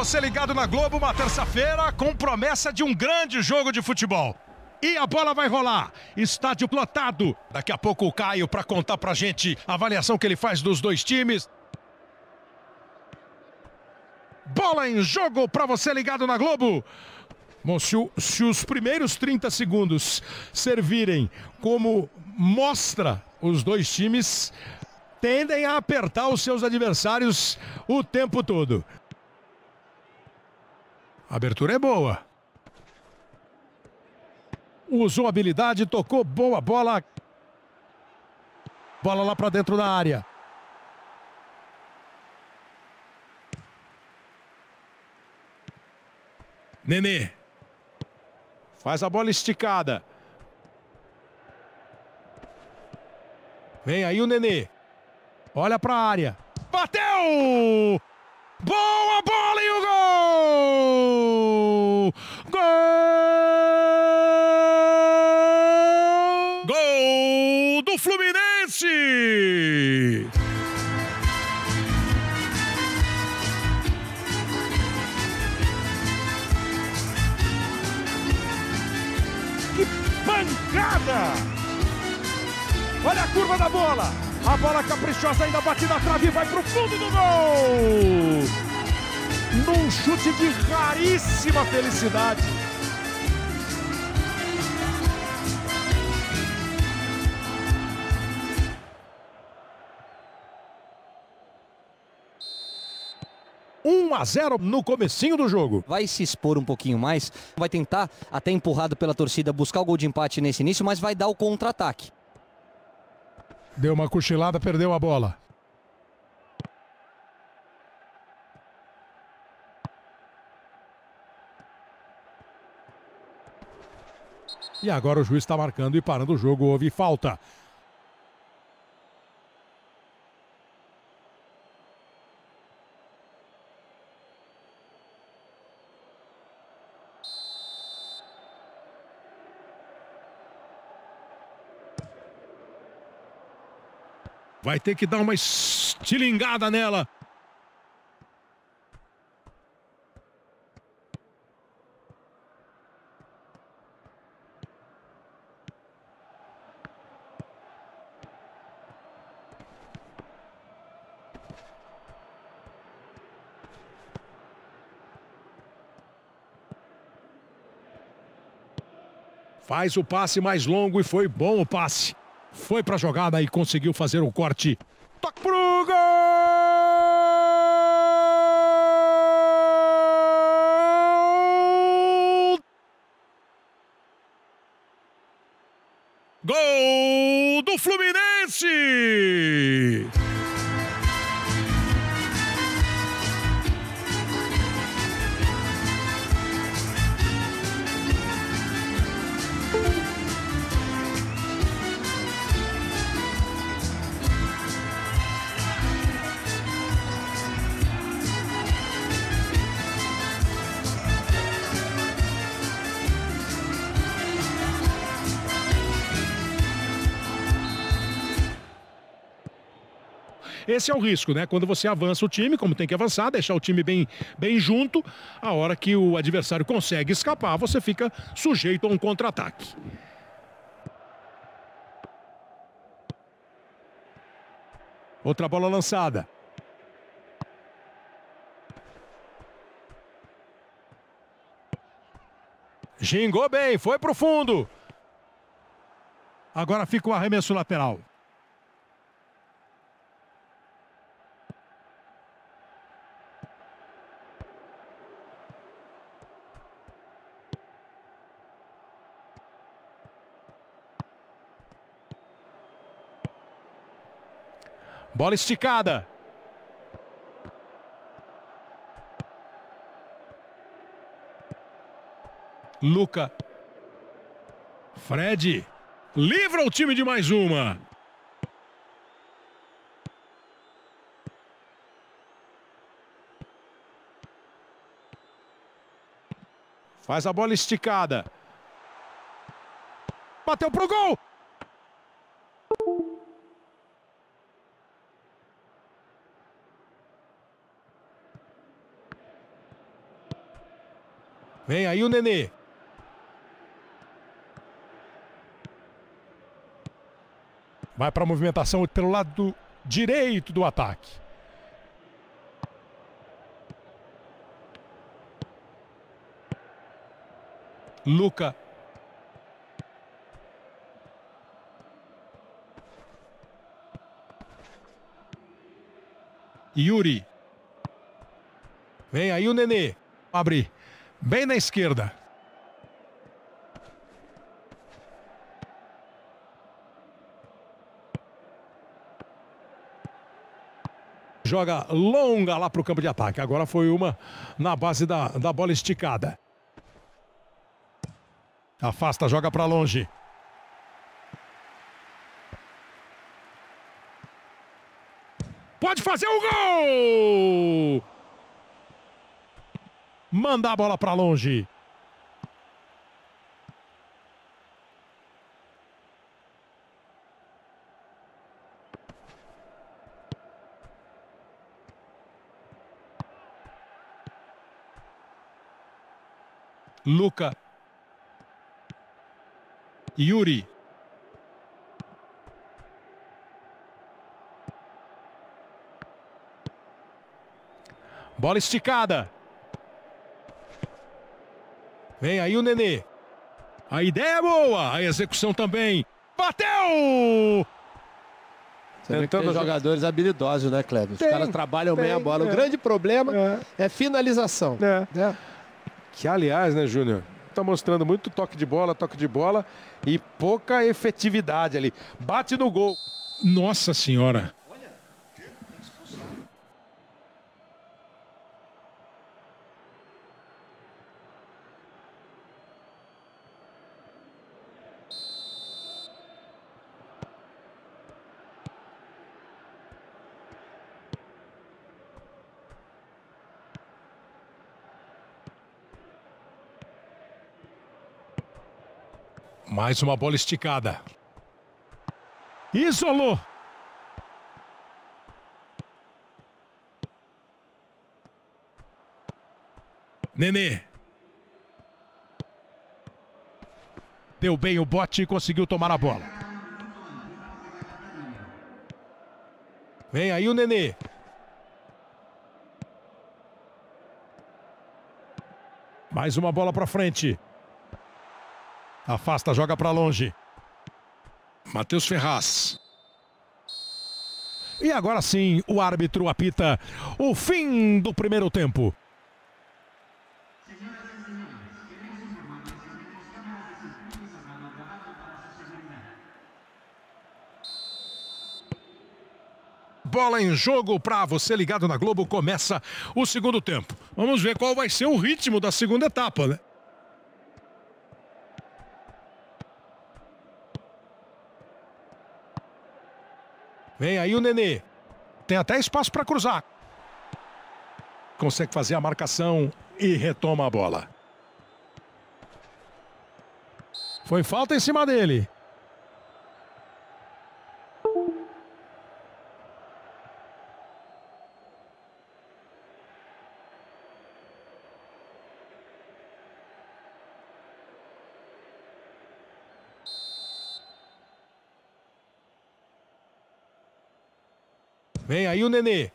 você ligado na Globo, uma terça-feira com promessa de um grande jogo de futebol. E a bola vai rolar. Estádio plotado. Daqui a pouco o Caio para contar pra gente a avaliação que ele faz dos dois times. Bola em jogo para você ligado na Globo. Bom, se, o, se, os primeiros 30 segundos servirem como mostra, os dois times tendem a apertar os seus adversários o tempo todo. A abertura é boa. Usou habilidade, tocou boa bola. Bola lá para dentro da área. Nenê. Faz a bola esticada. Vem aí o Nenê. Olha para a área. Bateu! Boa bola e o gol! Gol! Gol do Fluminense! Que pancada! Olha a curva da bola! A bola caprichosa ainda bate na trave e vai pro fundo do gol! Num chute de raríssima felicidade. Um a 0 no comecinho do jogo. Vai se expor um pouquinho mais, vai tentar, até empurrado pela torcida, buscar o gol de empate nesse início, mas vai dar o contra-ataque. Deu uma cochilada, perdeu a bola. E agora o juiz está marcando e parando o jogo. Houve falta. Vai ter que dar uma estilingada nela. Faz o passe mais longo e foi bom o passe. Foi para a jogada e conseguiu fazer o corte. Toque pro gol! Gol do Fluminense! Esse é o risco, né? Quando você avança o time, como tem que avançar, deixar o time bem, bem junto, a hora que o adversário consegue escapar, você fica sujeito a um contra-ataque. Outra bola lançada. Gingou bem, foi pro fundo. Agora fica o arremesso lateral. Bola esticada. Luca. Fred. Livra o time de mais uma. Faz a bola esticada. Bateu pro gol. Vem aí o Nenê. Vai para a movimentação pelo lado direito do ataque. Luca. Yuri. Vem aí o Nenê. Abre bem na esquerda. Joga longa lá para o campo de ataque. Agora foi uma na base da, da bola esticada. Afasta, joga para longe. Pode fazer o gol! Manda a bola para longe. Luca Yuri. Bola esticada. Vem aí o Nenê. A ideia é boa, a execução também. Bateu! Tentando jogadores habilidosos, né, Kleber? Os tem, caras trabalham tem, bem a bola. É. O grande problema é, é finalização. É. é. Que, aliás, né, Júnior? está mostrando muito toque de bola, toque de bola e pouca efetividade ali. Bate no gol. Nossa Senhora. Mais uma bola esticada. Isolou. Nenê. Deu bem o bote e conseguiu tomar a bola. Vem aí o Nenê. Mais uma bola para frente. Afasta, joga para longe. Matheus Ferraz. E agora sim, o árbitro apita o fim do primeiro tempo. Bola em jogo para você ligado na Globo. Começa o segundo tempo. Vamos ver qual vai ser o ritmo da segunda etapa, né? Vem aí o Nenê. Tem até espaço para cruzar. Consegue fazer a marcação e retoma a bola. Foi falta em cima dele. Vem aí o Nenê.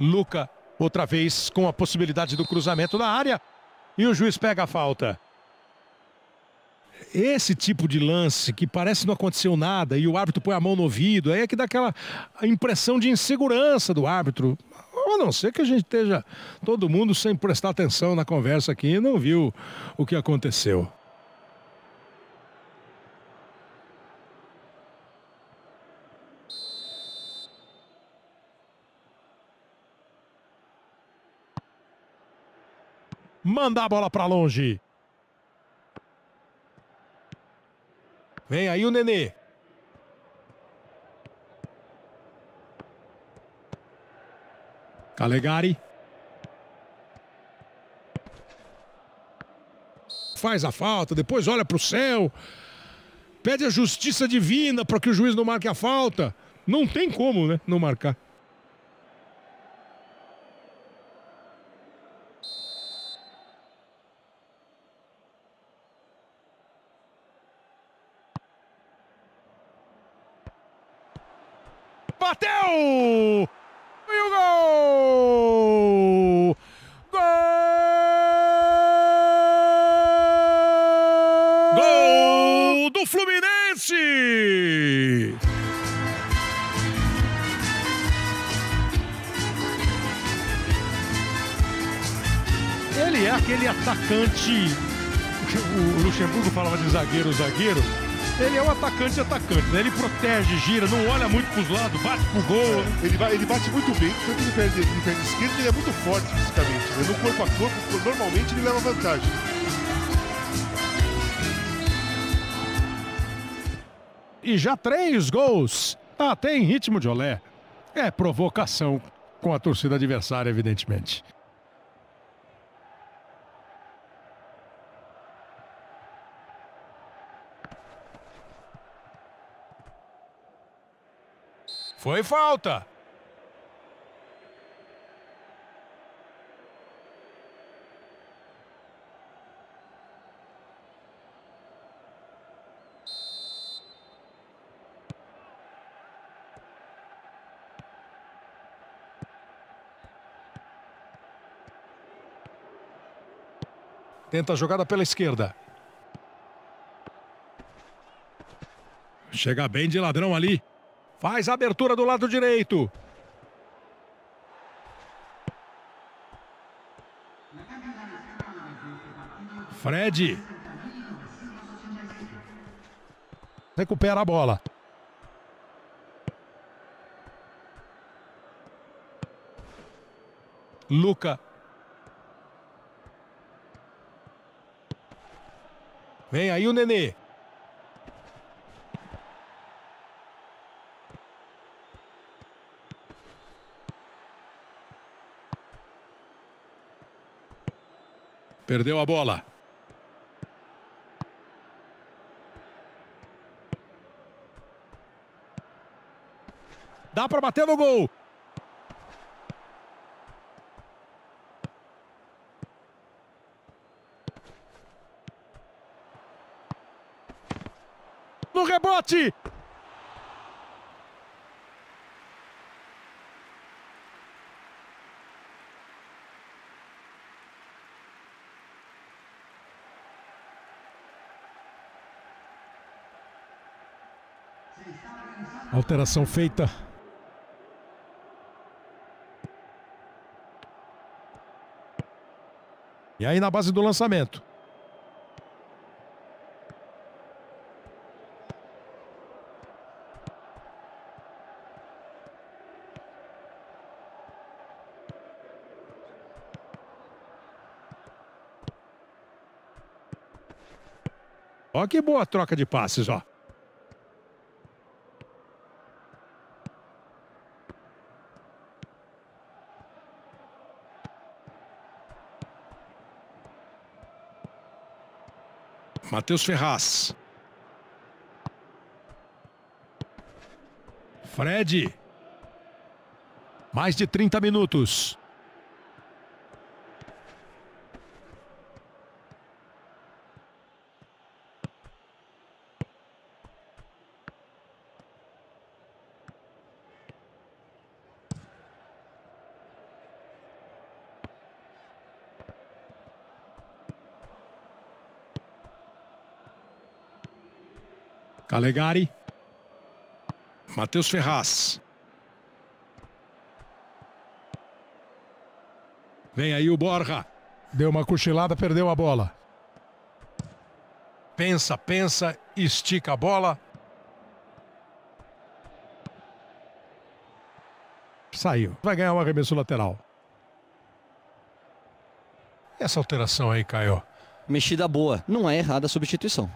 Luca, outra vez com a possibilidade do cruzamento na área. E o juiz pega a falta. Esse tipo de lance que parece não aconteceu nada e o árbitro põe a mão no ouvido, aí é que dá aquela impressão de insegurança do árbitro. A não ser que a gente esteja todo mundo sem prestar atenção na conversa aqui e não viu o que aconteceu. Mandar a bola para longe. Vem aí o Nenê. Calegari. Faz a falta, depois olha para o céu. Pede a justiça divina para que o juiz não marque a falta. Não tem como, né? Não marcar. Bateu! E o gol! Gol! Gol do Fluminense! Ele é aquele atacante. O Luxemburgo falava de zagueiro, zagueiro. Ele é um atacante atacante, né? Ele protege, gira, não olha muito para os lados, bate pro gol. É, ele, ele, bate muito bem, tanto no pé, no pé esquerdo, ele é muito forte fisicamente. Né? No corpo a corpo, normalmente ele leva vantagem. E já três gols. Ah, tem ritmo de olé. É provocação com a torcida adversária, evidentemente. Foi falta. Tenta a jogada pela esquerda. Chega bem de ladrão ali. Faz a abertura do lado direito. Fred. Recupera a bola. Luca. Vem aí o Nenê. Perdeu a bola. Dá para bater no gol. No rebote. Alteração feita. E aí na base do lançamento. Ó que boa troca de passes, ó. Matheus Ferraz. Fred. Mais de 30 minutos. Calegari. Matheus Ferraz. Vem aí o Borja. Deu uma cochilada, perdeu a bola. Pensa, pensa, estica a bola. Saiu. Vai ganhar um arremesso lateral. Essa alteração aí, Caio. Mexida boa. Não é errada a substituição.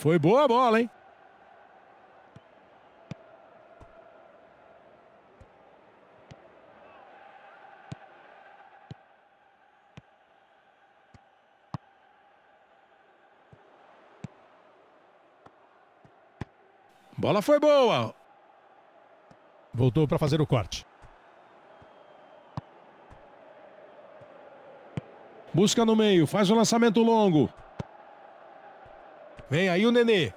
Foi boa a bola, hein? Bola foi boa. Voltou para fazer o corte. Busca no meio, faz o lançamento longo. Vem aí o Nenê.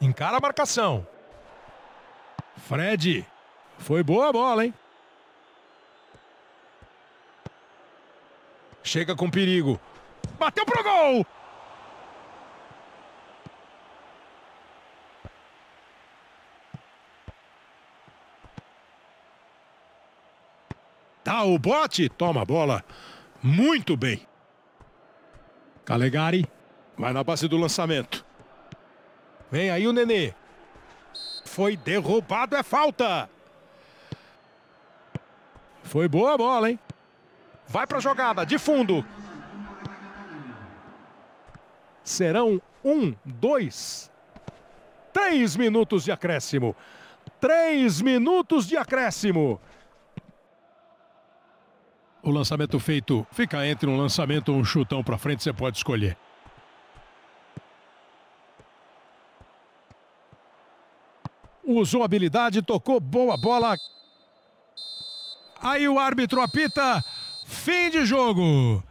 Encara a marcação. Fred. Foi boa a bola, hein? Chega com perigo. Bateu pro gol! Dá o bote, toma a bola. Muito bem. Calegari vai na base do lançamento. Vem aí o Nenê. Foi derrubado, é falta. Foi boa a bola, hein? Vai para a jogada, de fundo. Serão um, dois, três minutos de acréscimo. Três minutos de acréscimo. O lançamento feito fica entre um lançamento ou um chutão para frente, você pode escolher. Usou habilidade, tocou boa bola. Aí o árbitro apita. Fim de jogo.